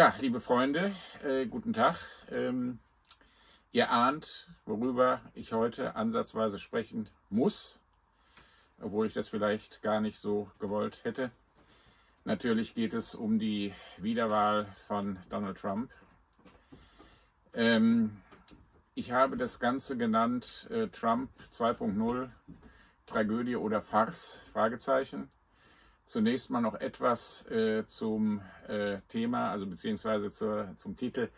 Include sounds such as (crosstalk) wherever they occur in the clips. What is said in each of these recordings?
Ja, liebe Freunde, äh, guten Tag. Ähm, ihr ahnt, worüber ich heute ansatzweise sprechen muss, obwohl ich das vielleicht gar nicht so gewollt hätte. Natürlich geht es um die Wiederwahl von Donald Trump. Ähm, ich habe das Ganze genannt äh, Trump 2.0, Tragödie oder Farce, Fragezeichen. Zunächst mal noch etwas äh, zum äh, Thema, also beziehungsweise zur, zum Titel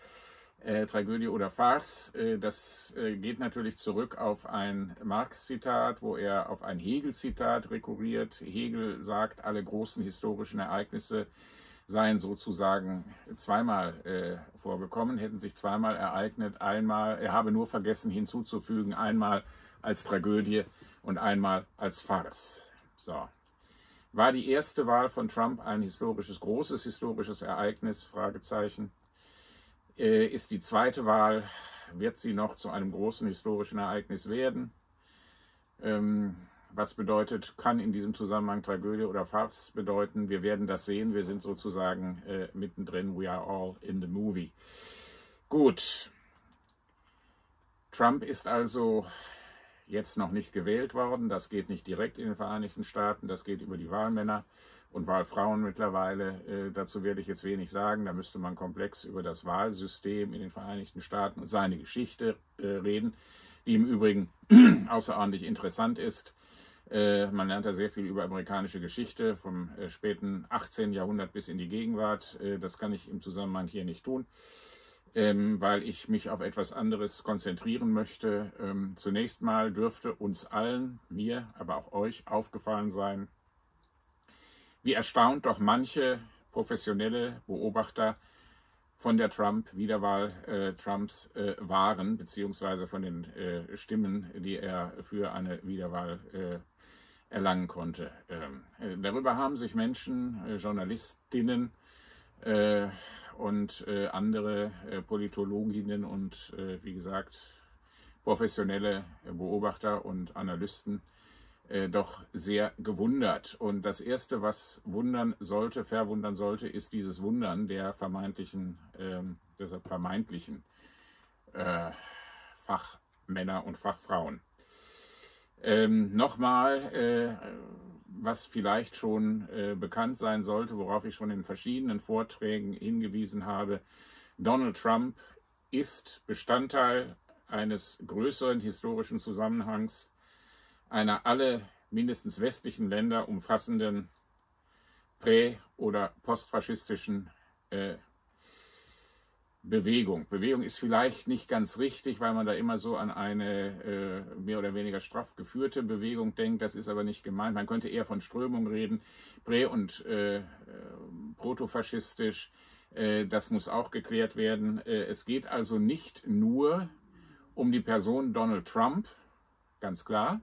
äh, Tragödie oder Farce. Äh, das äh, geht natürlich zurück auf ein Marx-Zitat, wo er auf ein Hegel-Zitat rekurriert. Hegel sagt, alle großen historischen Ereignisse seien sozusagen zweimal äh, vorgekommen, hätten sich zweimal ereignet. Einmal, er habe nur vergessen hinzuzufügen, einmal als Tragödie und einmal als Farce. So, war die erste Wahl von Trump ein historisches, großes historisches Ereignis? Fragezeichen. Äh, ist die zweite Wahl, wird sie noch zu einem großen historischen Ereignis werden? Ähm, was bedeutet, kann in diesem Zusammenhang Tragödie oder Farce bedeuten? Wir werden das sehen. Wir sind sozusagen äh, mittendrin. We are all in the movie. Gut. Trump ist also jetzt noch nicht gewählt worden. Das geht nicht direkt in den Vereinigten Staaten, das geht über die Wahlmänner und Wahlfrauen mittlerweile. Äh, dazu werde ich jetzt wenig sagen. Da müsste man komplex über das Wahlsystem in den Vereinigten Staaten und seine Geschichte äh, reden, die im Übrigen (clears throat) außerordentlich interessant ist. Äh, man lernt da sehr viel über amerikanische Geschichte vom äh, späten 18. Jahrhundert bis in die Gegenwart. Äh, das kann ich im Zusammenhang hier nicht tun ähm, weil ich mich auf etwas anderes konzentrieren möchte. Ähm, zunächst mal dürfte uns allen, mir, aber auch euch aufgefallen sein, wie erstaunt doch manche professionelle Beobachter von der Trump-Wiederwahl äh, Trumps äh, waren, beziehungsweise von den äh, Stimmen, die er für eine Wiederwahl äh, erlangen konnte. Ähm, äh, darüber haben sich Menschen, äh, Journalistinnen, und äh, andere äh, Politologinnen und äh, wie gesagt professionelle Beobachter und Analysten äh, doch sehr gewundert. Und das Erste, was wundern sollte, verwundern sollte, ist dieses Wundern der vermeintlichen, ähm, deshalb vermeintlichen äh, Fachmänner und Fachfrauen. Ähm, Nochmal, äh, was vielleicht schon äh, bekannt sein sollte, worauf ich schon in verschiedenen Vorträgen hingewiesen habe. Donald Trump ist Bestandteil eines größeren historischen Zusammenhangs einer alle mindestens westlichen Länder umfassenden prä- oder postfaschistischen äh, Bewegung. Bewegung ist vielleicht nicht ganz richtig, weil man da immer so an eine äh, mehr oder weniger straff geführte Bewegung denkt. Das ist aber nicht gemeint. Man könnte eher von Strömung reden, prä- und äh, äh, protofaschistisch. Äh, das muss auch geklärt werden. Äh, es geht also nicht nur um die Person Donald Trump, ganz klar,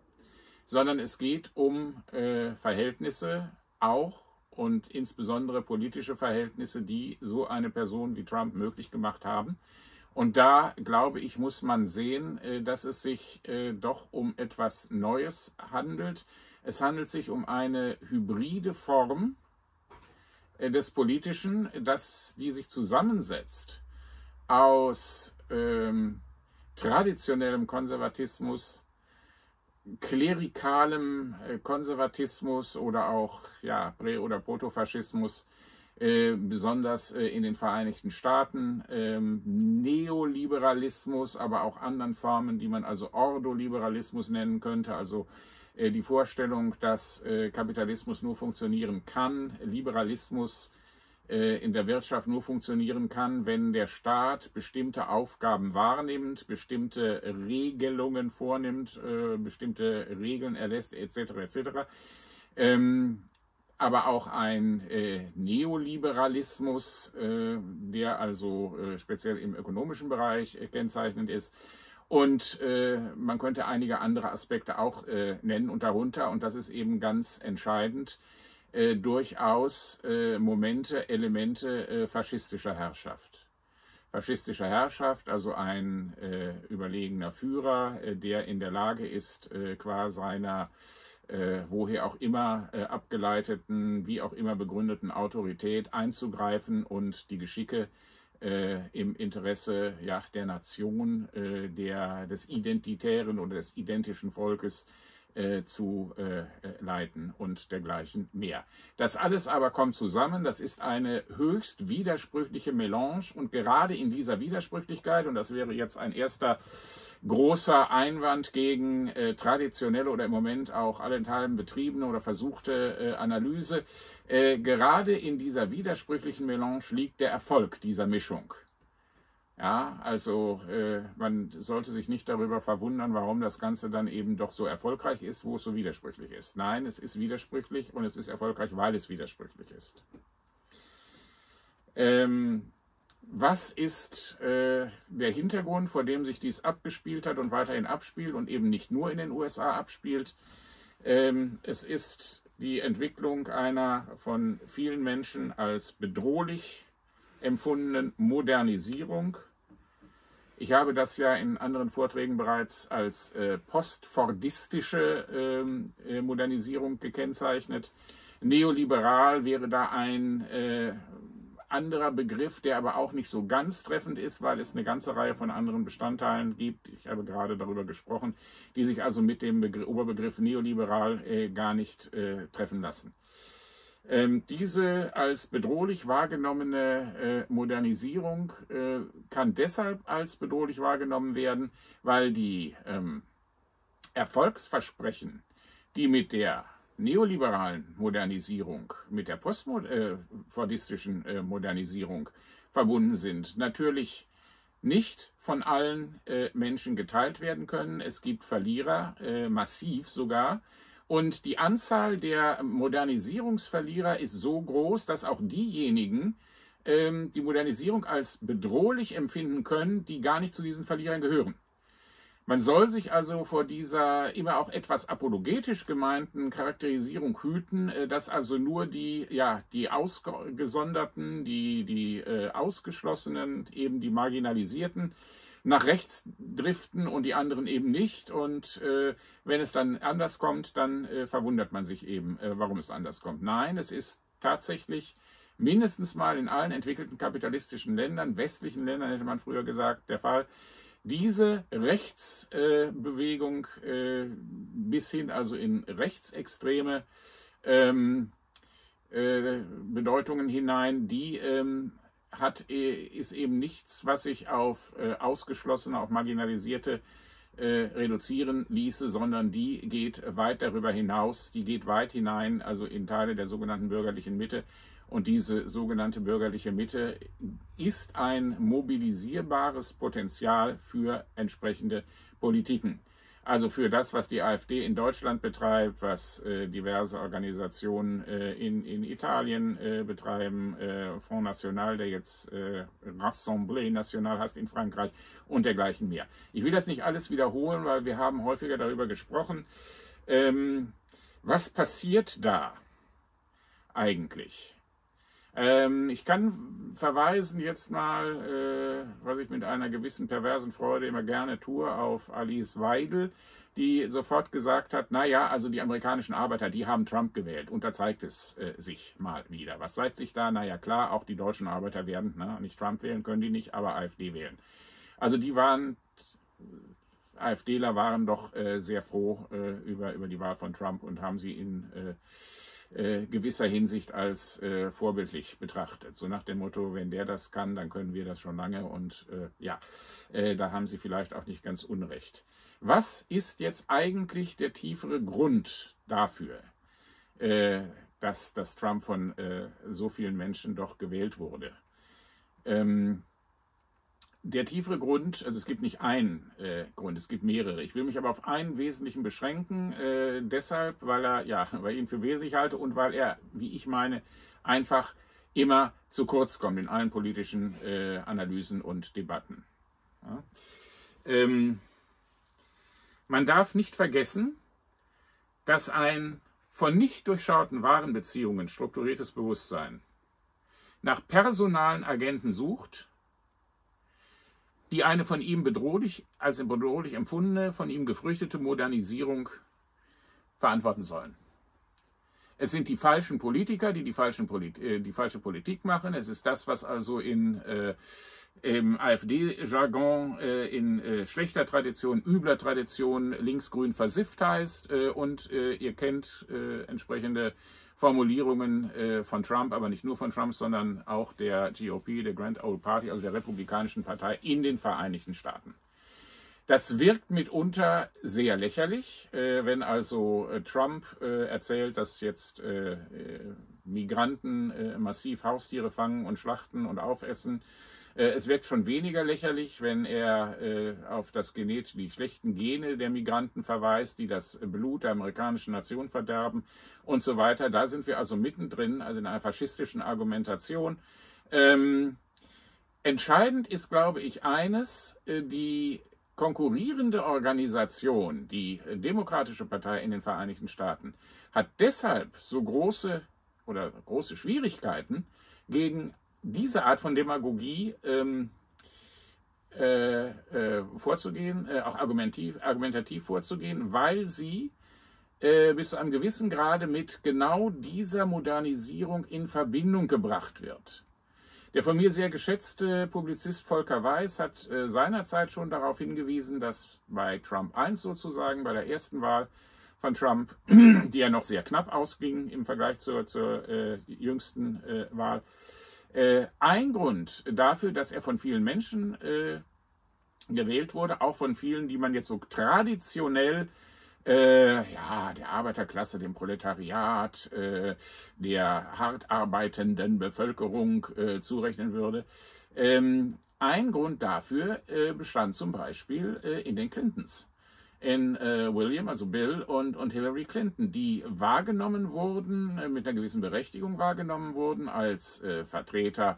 sondern es geht um äh, Verhältnisse auch und insbesondere politische Verhältnisse, die so eine Person wie Trump möglich gemacht haben. Und da, glaube ich, muss man sehen, äh, dass es sich äh, doch um etwas Neues handelt. Es handelt sich um eine hybride Form äh, des Politischen, das, die sich zusammensetzt aus ähm, traditionellem Konservatismus, klerikalem äh, Konservatismus oder auch ja, Prä- oder Protofaschismus, äh, besonders äh, in den Vereinigten Staaten, ähm, Neoliberalismus, aber auch anderen Formen, die man also Ordoliberalismus nennen könnte, also die Vorstellung, dass Kapitalismus nur funktionieren kann, Liberalismus in der Wirtschaft nur funktionieren kann, wenn der Staat bestimmte Aufgaben wahrnimmt, bestimmte Regelungen vornimmt, äh, bestimmte Regeln erlässt, etc. etc. Ähm, aber auch ein äh, Neoliberalismus, äh, der also äh, speziell im ökonomischen Bereich äh, kennzeichnend ist. Und äh, man könnte einige andere Aspekte auch äh, nennen und darunter, und das ist eben ganz entscheidend, äh, durchaus äh, Momente, Elemente äh, faschistischer Herrschaft. Faschistischer Herrschaft, also ein äh, überlegener Führer, äh, der in der Lage ist, äh, qua seiner woher auch immer abgeleiteten, wie auch immer begründeten Autorität einzugreifen und die Geschicke im Interesse ja, der Nation, der, des identitären oder des identischen Volkes äh, zu äh, leiten und dergleichen mehr. Das alles aber kommt zusammen, das ist eine höchst widersprüchliche Melange und gerade in dieser Widersprüchlichkeit, und das wäre jetzt ein erster großer Einwand gegen äh, traditionelle oder im Moment auch allenthalben betriebene oder versuchte äh, Analyse. Äh, gerade in dieser widersprüchlichen Melange liegt der Erfolg dieser Mischung. Ja, also äh, man sollte sich nicht darüber verwundern, warum das Ganze dann eben doch so erfolgreich ist, wo es so widersprüchlich ist. Nein, es ist widersprüchlich und es ist erfolgreich, weil es widersprüchlich ist. Ähm, was ist äh, der Hintergrund, vor dem sich dies abgespielt hat und weiterhin abspielt und eben nicht nur in den USA abspielt? Ähm, es ist die Entwicklung einer von vielen Menschen als bedrohlich empfundenen Modernisierung. Ich habe das ja in anderen Vorträgen bereits als äh, postfordistische ähm, äh, Modernisierung gekennzeichnet. Neoliberal wäre da ein äh, anderer Begriff, der aber auch nicht so ganz treffend ist, weil es eine ganze Reihe von anderen Bestandteilen gibt. Ich habe gerade darüber gesprochen, die sich also mit dem Begr Oberbegriff neoliberal äh, gar nicht äh, treffen lassen. Ähm, diese als bedrohlich wahrgenommene äh, Modernisierung äh, kann deshalb als bedrohlich wahrgenommen werden, weil die ähm, Erfolgsversprechen, die mit der neoliberalen Modernisierung, mit der postfordistischen äh, Modernisierung verbunden sind, natürlich nicht von allen Menschen geteilt werden können. Es gibt Verlierer, massiv sogar. Und die Anzahl der Modernisierungsverlierer ist so groß, dass auch diejenigen ähm, die Modernisierung als bedrohlich empfinden können, die gar nicht zu diesen Verlierern gehören. Man soll sich also vor dieser immer auch etwas apologetisch gemeinten Charakterisierung hüten, äh, dass also nur die, ja, die Ausgesonderten, die, die äh, Ausgeschlossenen, eben die Marginalisierten nach rechts driften und die anderen eben nicht. Und äh, wenn es dann anders kommt, dann äh, verwundert man sich eben, äh, warum es anders kommt. Nein, es ist tatsächlich mindestens mal in allen entwickelten kapitalistischen Ländern, westlichen Ländern hätte man früher gesagt, der Fall, diese Rechtsbewegung äh, bis hin also in rechtsextreme ähm, äh, Bedeutungen hinein, die ähm, hat, äh, ist eben nichts, was sich auf äh, ausgeschlossene, auf marginalisierte äh, reduzieren ließe, sondern die geht weit darüber hinaus, die geht weit hinein, also in Teile der sogenannten bürgerlichen Mitte und diese sogenannte bürgerliche Mitte ist ein mobilisierbares Potenzial für entsprechende Politiken. Also für das, was die AfD in Deutschland betreibt, was äh, diverse Organisationen äh, in, in Italien äh, betreiben, äh, Front National, der jetzt äh, Rassemblée National heißt in Frankreich und dergleichen mehr. Ich will das nicht alles wiederholen, weil wir haben häufiger darüber gesprochen. Ähm, was passiert da eigentlich? Ähm, ich kann verweisen jetzt mal, äh, was ich mit einer gewissen perversen Freude immer gerne tue, auf Alice Weidel, die sofort gesagt hat, naja, also die amerikanischen Arbeiter, die haben Trump gewählt. Und da zeigt es äh, sich mal wieder. Was zeigt sich da? Naja, klar, auch die deutschen Arbeiter werden ne, nicht Trump wählen, können die nicht, aber AfD wählen. Also die waren, AfDler waren doch äh, sehr froh äh, über, über die Wahl von Trump und haben sie in äh, äh, gewisser Hinsicht als äh, vorbildlich betrachtet. So nach dem Motto, wenn der das kann, dann können wir das schon lange. Und äh, ja, äh, da haben Sie vielleicht auch nicht ganz unrecht. Was ist jetzt eigentlich der tiefere Grund dafür, äh, dass, dass Trump von so vielen Menschen doch gewählt wurde? Ähm, der tiefere Grund, also es gibt nicht einen äh, Grund, es gibt mehrere. Ich will mich aber auf einen wesentlichen beschränken, äh, deshalb, weil er, ja, (laughs) weil ich ihn für wesentlich halte und weil er, wie ich meine, einfach immer zu kurz kommt in allen politischen äh, Analysen und Debatten. Ja. Ähm, man darf nicht vergessen, dass ein von nicht durchschauten Warenbeziehungen strukturiertes Bewusstsein nach personalen Agenten sucht, die eine von ihm bedrohlich, als bedrohlich empfundene, von ihm gefürchtete Modernisierung verantworten sollen. Es sind die falschen Politiker, die die, falschen Polit äh, die falsche Politik machen. Es ist das, was also in, äh, im AfD-Jargon äh, in äh, schlechter Tradition, übler Tradition linksgrün versifft heißt. Äh, und äh, ihr kennt entsprechende Formulierungen von Trump, aber nicht nur von Trump, sondern auch der GOP, der Grand Old Party, also der Republikanischen Partei in den Vereinigten Staaten. Das wirkt mitunter sehr lächerlich, äh, wenn also äh, Trump äh, erzählt, dass jetzt äh, äh, Migranten äh, massiv Haustiere fangen und schlachten und aufessen. Es wirkt schon weniger lächerlich, wenn er auf das Genet, die schlechten Gene der Migranten verweist, die das Blut der amerikanischen Nation verderben und so weiter. Da sind wir also mittendrin, also in einer faschistischen Argumentation. Ähm, entscheidend ist, glaube ich, eines, die konkurrierende Organisation, die Demokratische Partei in den Vereinigten Staaten, hat deshalb so große oder große Schwierigkeiten gegen diese Art von Demagogie ähm, äh, äh, vorzugehen, äh, auch argumentativ, argumentativ vorzugehen, weil sie äh, bis zu einem gewissen Grade mit genau dieser Modernisierung in Verbindung gebracht wird. Der von mir sehr geschätzte Publizist Volker Weiß hat äh, seinerzeit schon darauf hingewiesen, dass bei Trump 1 sozusagen, bei der ersten Wahl von Trump, (clears throat) die ja noch sehr knapp ausging im Vergleich zur, zur äh, jüngsten Wahl, äh, ein Grund dafür, dass er von vielen Menschen äh, gewählt wurde, auch von vielen, die man jetzt so traditionell äh, ja, der Arbeiterklasse, dem Proletariat, äh, der hart arbeitenden Bevölkerung äh, zurechnen würde. Ähm, ein Grund dafür äh, bestand zum Beispiel äh, in den Clintons. In äh, William, also Bill und, und Hillary Clinton, die wahrgenommen wurden, mit einer gewissen Berechtigung wahrgenommen wurden als Vertreter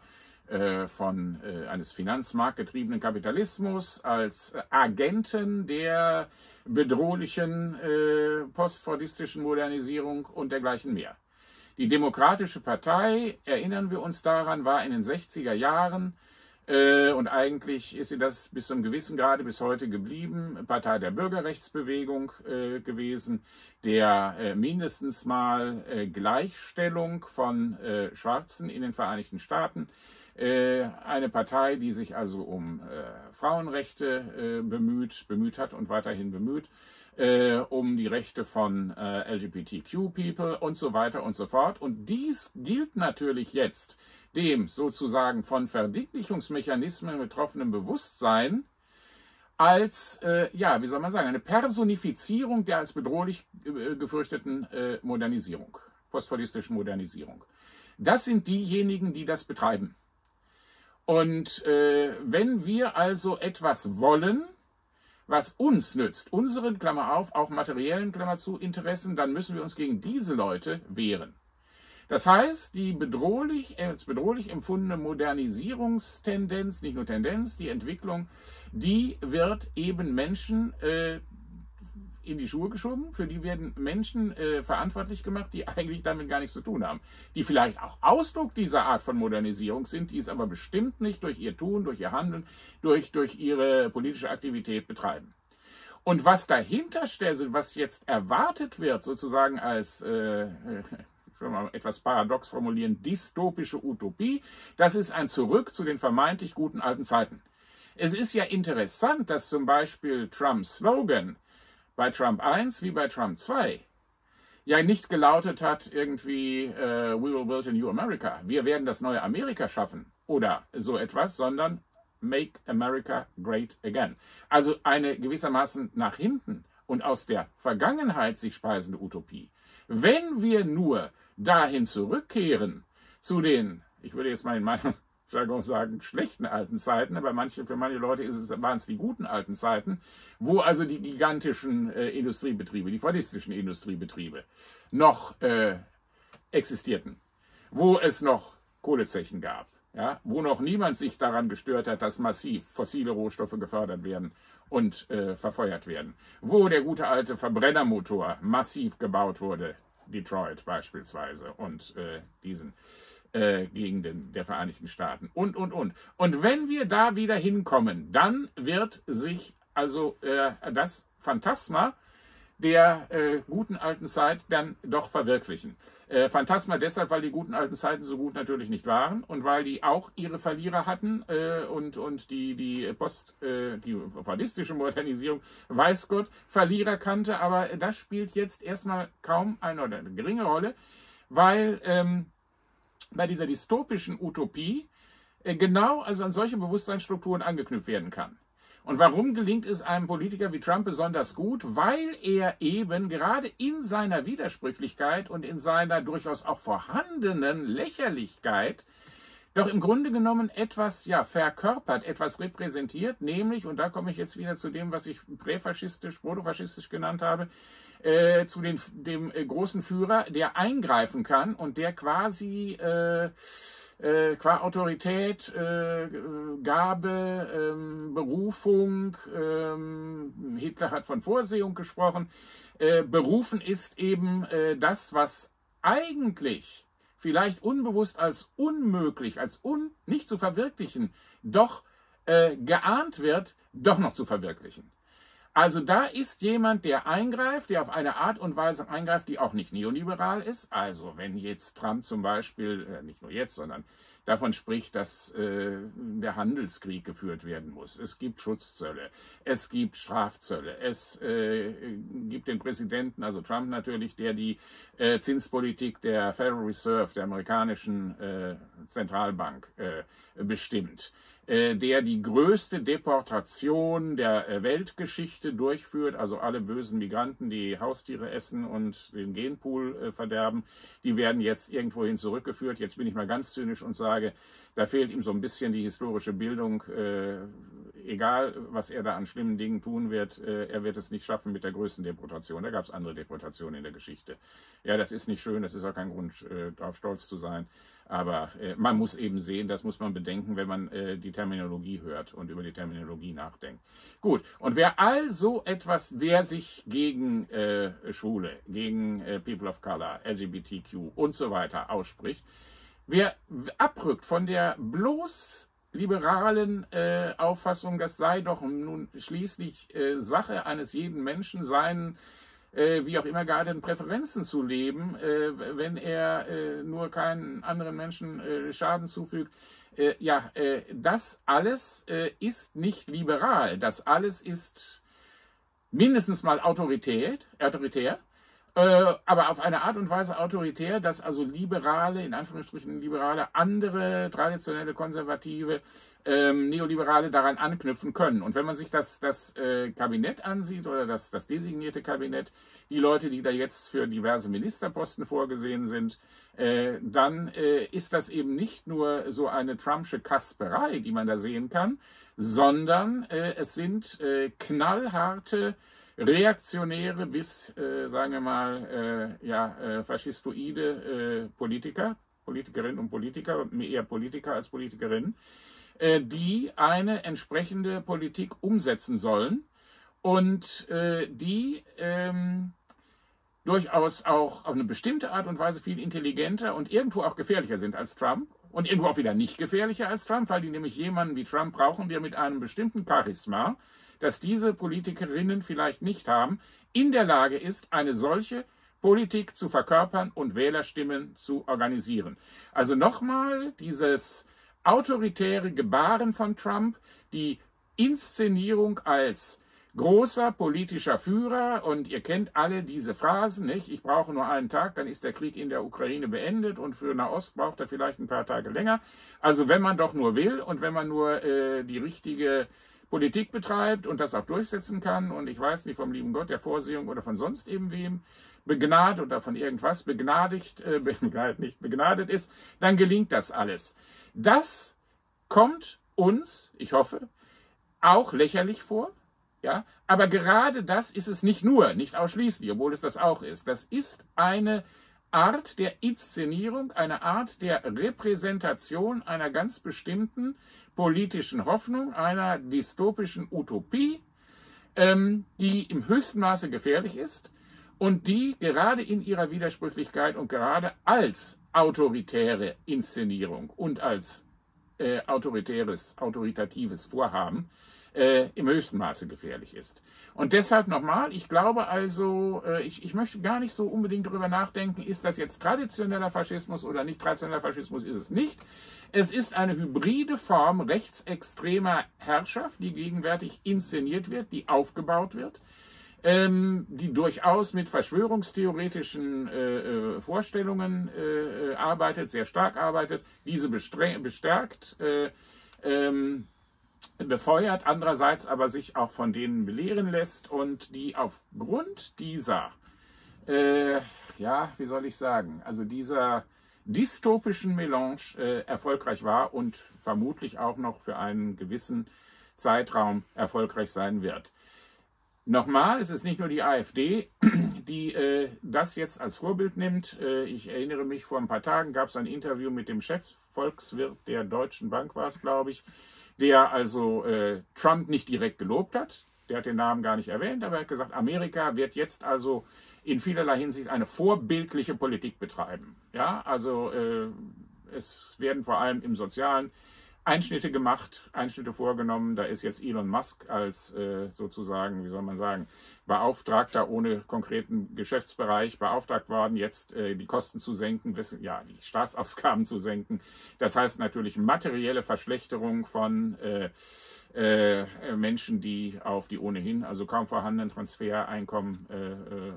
von eines finanzmarktgetriebenen Kapitalismus, als Agenten der bedrohlichen äh, postfordistischen Modernisierung und dergleichen mehr. Die Demokratische Partei, erinnern wir uns daran, war in den 60er Jahren äh, und eigentlich ist sie das bis zu einem gewissen Grade bis heute geblieben, Partei der Bürgerrechtsbewegung äh, gewesen, der äh, mindestens mal äh, Gleichstellung von äh, Schwarzen in den Vereinigten Staaten äh, eine Partei, die sich also um äh, Frauenrechte äh, bemüht, bemüht hat und weiterhin bemüht, um die Rechte von LGBTQ-People und so weiter und so fort. Und dies gilt natürlich jetzt dem sozusagen von Verdinglichungsmechanismen betroffenen Bewusstsein als, äh, ja, wie soll man sagen, eine Personifizierung der als bedrohlich äh, gefürchteten äh, Modernisierung, postfordistischen Modernisierung. Das sind diejenigen, die das betreiben. Und äh, wenn wir also etwas wollen, was uns nützt, unseren, Klammer auf, auch materiellen, Klammer zu, Interessen, dann müssen wir uns gegen diese Leute wehren. Das heißt, die bedrohlich, als bedrohlich empfundene Modernisierungstendenz, nicht nur Tendenz, die Entwicklung, die wird eben Menschen äh, in die Schuhe geschoben. Für die werden Menschen äh, verantwortlich gemacht, die eigentlich damit gar nichts zu tun haben. Die vielleicht auch Ausdruck dieser Art von Modernisierung sind, die es aber bestimmt nicht durch ihr Tun, durch ihr Handeln, durch, durch ihre politische Aktivität betreiben. Und was dahinter steht, was jetzt erwartet wird, sozusagen als, äh, will mal etwas paradox formulieren, dystopische Utopie, das ist ein Zurück zu den vermeintlich guten alten Zeiten. Es ist ja interessant, dass zum Beispiel Trumps Slogan bei Trump 1 wie bei Trump 2 ja nicht gelautet hat irgendwie uh, We will build a new America, wir werden das neue Amerika schaffen oder so etwas, sondern Make America Great Again. Also eine gewissermaßen nach hinten und aus der Vergangenheit sich speisende Utopie. Wenn wir nur dahin zurückkehren. Zu den, ich würde jetzt (laughs) mal in meinem Jargon sagen, schlechten alten Zeiten, aber manche, für manche Leute waren es die guten alten Zeiten, wo also die gigantischen äh, Industriebetriebe, die fordistischen Industriebetriebe noch äh, existierten, wo es noch Kohlezechen gab, ja, wo noch niemand sich daran gestört hat, dass massiv fossile Rohstoffe gefördert werden und äh, verfeuert werden, wo der gute alte Verbrennermotor massiv gebaut wurde, Detroit beispielsweise und äh, diesen äh, Gegenden der Vereinigten Staaten und, und, und. Und wenn wir da wieder hinkommen, dann wird sich also äh, das Phantasma der äh, guten alten Zeit dann doch verwirklichen. Äh, Phantasma deshalb, weil die guten alten Zeiten so gut natürlich nicht waren und weil die auch ihre Verlierer hatten äh, und, und die, die Post, äh, die fordistische Modernisierung, weiß Gott, Verlierer kannte, aber das spielt jetzt erstmal kaum eine oder eine geringe Rolle, weil ähm, bei dieser dystopischen Utopie äh, genau also an solche Bewusstseinsstrukturen angeknüpft werden kann. Und warum gelingt es einem Politiker wie Trump besonders gut? Weil er eben gerade in seiner Widersprüchlichkeit und in seiner durchaus auch vorhandenen Lächerlichkeit doch im Grunde genommen etwas ja verkörpert, etwas repräsentiert, nämlich, und da komme ich jetzt wieder zu dem, was ich präfaschistisch, protofaschistisch genannt habe, äh, zu den, dem äh, großen Führer, der eingreifen kann und der quasi äh, äh, qua Autorität, äh, Gabe, ähm, Berufung, ähm, Hitler hat von Vorsehung gesprochen, äh, berufen ist eben äh, das, was eigentlich vielleicht unbewusst als unmöglich, als un nicht zu verwirklichen, doch äh, geahnt wird, doch noch zu verwirklichen. Also da ist jemand, der eingreift, der auf eine Art und Weise eingreift, die auch nicht neoliberal ist. Also wenn jetzt Trump zum Beispiel, äh, nicht nur jetzt, sondern davon spricht, dass äh, der Handelskrieg geführt werden muss. Es gibt Schutzzölle, es gibt Strafzölle, es äh, gibt den Präsidenten, also Trump natürlich, der die äh, Zinspolitik der Federal Reserve, der amerikanischen äh, Zentralbank, äh, bestimmt. Äh, der die größte Deportation der äh, Weltgeschichte durchführt, also alle bösen Migranten, die Haustiere essen und den Genpool äh, verderben, die werden jetzt irgendwohin zurückgeführt. Jetzt bin ich mal ganz zynisch und sage, da fehlt ihm so ein bisschen die historische Bildung. Egal, was er da an schlimmen Dingen tun wird, er wird es nicht schaffen mit der größten Deportation. Da gab es andere Deportationen in der Geschichte. Ja, das ist nicht schön, das ist auch kein Grund, darauf stolz zu sein. Aber äh, man muss eben sehen, das muss man bedenken, wenn man äh, die Terminologie hört und über die Terminologie nachdenkt. Gut, und wer also etwas, wer sich gegen äh, Schwule, gegen äh, People of Color, LGBTQ und so weiter ausspricht, wer abrückt von der bloß liberalen äh, Auffassung, das sei doch nun schließlich äh, Sache eines jeden Menschen, seinen äh, wie auch immer gearteten Präferenzen zu leben, äh, wenn er äh, nur keinen anderen Menschen äh, Schaden zufügt. Äh, ja, äh, das alles ist nicht liberal. Das alles ist mindestens mal Autorität, autoritär, aber auf eine Art und Weise autoritär, dass also Liberale, in Anführungsstrichen Liberale, andere traditionelle Konservative ähm, Neoliberale daran anknüpfen können. Und wenn man sich das, das äh, Kabinett ansieht oder das, das designierte Kabinett, die Leute, die da jetzt für diverse Ministerposten vorgesehen sind, äh, dann äh, ist das eben nicht nur so eine Trumpsche Kasperei, die man da sehen kann, sondern äh, es sind äh, knallharte reaktionäre bis, äh, sagen wir mal, ja, faschistoide Politiker, Politikerinnen und Politiker, eher Politiker als Politikerinnen, äh, die eine entsprechende Politik umsetzen sollen und äh, die ähm, durchaus auch auf eine bestimmte Art und Weise viel intelligenter und irgendwo auch gefährlicher sind als Trump und irgendwo auch wieder nicht gefährlicher als Trump, weil die nämlich jemanden wie Trump brauchen, der mit einem bestimmten Charisma, das diese Politikerinnen vielleicht nicht haben, in der Lage ist, eine solche Politik zu verkörpern und Wählerstimmen zu organisieren. Also nochmal dieses autoritäre Gebaren von Trump, die Inszenierung als großer politischer Führer und ihr kennt alle diese Phrasen, nicht? Ich brauche nur einen Tag, dann ist der Krieg in der Ukraine beendet und für Nahost braucht er vielleicht ein paar Tage länger. Also wenn man doch nur will und wenn man nur äh, die richtige Politik betreibt und das auch durchsetzen kann und ich weiß nicht vom lieben Gott der Vorsehung oder von sonst eben wem begnadet oder von irgendwas begnadigt, äh, (laughs) begnadigt nicht begnadet ist, dann gelingt das alles. Das kommt uns, ich hoffe, auch lächerlich vor. Ja, aber gerade das ist es nicht nur, nicht ausschließlich, obwohl es das auch ist. Das ist eine Art der Inszenierung, eine Art der Repräsentation einer ganz bestimmten politischen Hoffnung, einer dystopischen Utopie, ähm, die im höchsten Maße gefährlich ist und die gerade in ihrer Widersprüchlichkeit und gerade als autoritäre Inszenierung und als äh, autoritäres, autoritatives Vorhaben äh, im höchsten Maße gefährlich ist. Und deshalb nochmal, ich glaube also, äh, ich, ich möchte gar nicht so unbedingt darüber nachdenken, ist das jetzt traditioneller Faschismus oder nicht traditioneller Faschismus, ist es nicht. Es ist eine hybride Form rechtsextremer Herrschaft, die gegenwärtig inszeniert wird, die aufgebaut wird, ähm, die durchaus mit verschwörungstheoretischen äh, äh Vorstellungen äh, äh, arbeitet, sehr stark arbeitet, diese bestärkt. Äh, ähm, befeuert, andererseits aber sich auch von denen belehren lässt und die aufgrund dieser, äh, ja, wie soll ich sagen, also dieser dystopischen Melange äh, erfolgreich war und vermutlich auch noch für einen gewissen Zeitraum erfolgreich sein wird. Nochmal, es ist nicht nur die AfD, (clears throat) die äh, das jetzt als Vorbild nimmt. Äh, ich erinnere mich, vor ein paar Tagen gab es ein Interview mit dem Chefvolkswirt der Deutschen Bank, war es, glaube ich, der also äh, Trump nicht direkt gelobt hat. Der hat den Namen gar nicht erwähnt, aber er hat gesagt, Amerika wird jetzt also in vielerlei Hinsicht eine vorbildliche Politik betreiben. Ja, also äh, es werden vor allem im Sozialen Einschnitte gemacht, Einschnitte vorgenommen. Da ist jetzt Elon Musk als äh, sozusagen, wie soll man sagen, Beauftragter ohne konkreten Geschäftsbereich beauftragt worden, jetzt äh, die Kosten zu senken, wissen, ja, die Staatsausgaben zu senken. Das heißt natürlich materielle Verschlechterung von äh, äh, Menschen, die auf die ohnehin also kaum vorhandenen Transfereinkommen äh, äh,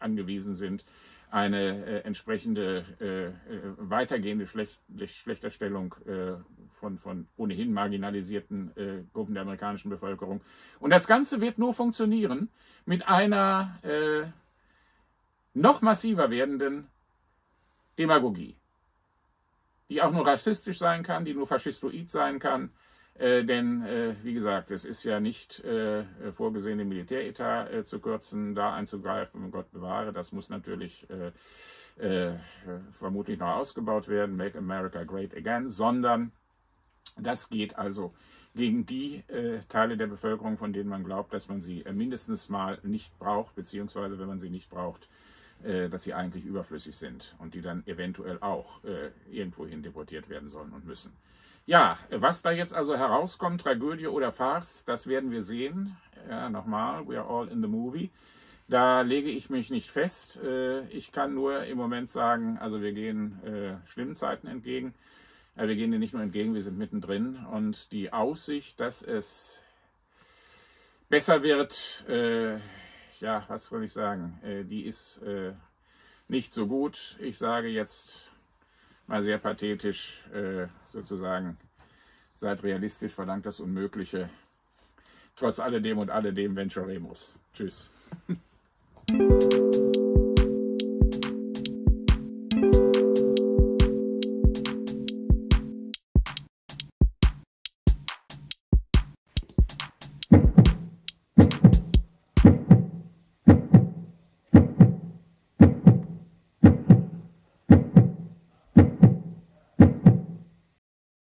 angewiesen sind eine äh, entsprechende äh, äh, weitergehende Schlech Schlechterstellung äh, von, von ohnehin marginalisierten äh, Gruppen der amerikanischen Bevölkerung. Und das Ganze wird nur funktionieren mit einer äh, noch massiver werdenden Demagogie, die auch nur rassistisch sein kann, die nur faschistoid sein kann, äh, denn, äh, wie gesagt, es ist ja nicht äh, vorgesehen, den Militäretat äh, zu kürzen, da einzugreifen, Gott bewahre, das muss natürlich äh, äh, vermutlich noch ausgebaut werden, Make America Great Again, sondern das geht also gegen die Teile der Bevölkerung, von denen man glaubt, dass man sie mindestens mal nicht braucht, beziehungsweise wenn man sie nicht braucht, dass sie eigentlich überflüssig sind und die dann eventuell auch irgendwohin deportiert werden sollen und müssen. Ja, was da jetzt also herauskommt, Tragödie oder Farce, das werden wir sehen. Ja, nochmal, we are all in the movie. Da lege ich mich nicht fest. Äh, ich kann nur im Moment sagen, also wir gehen äh, schlimmen Zeiten entgegen. Wir gehen dir nicht nur entgegen, wir sind mittendrin. Und die Aussicht, dass es besser wird, äh, ja, was soll ich sagen, die ist nicht so gut. Ich sage jetzt mal sehr pathetisch äh, sozusagen, seid realistisch, verlangt das Unmögliche. Trotz alledem und alledem Venturemus. Tschüss. (laughs)